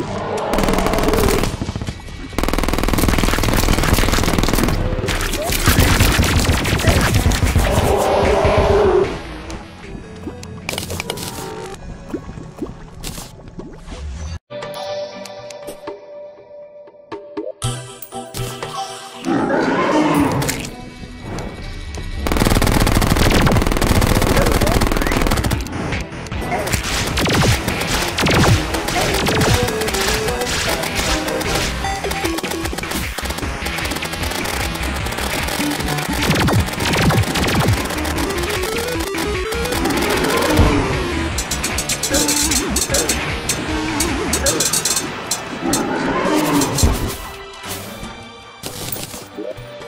you Bye.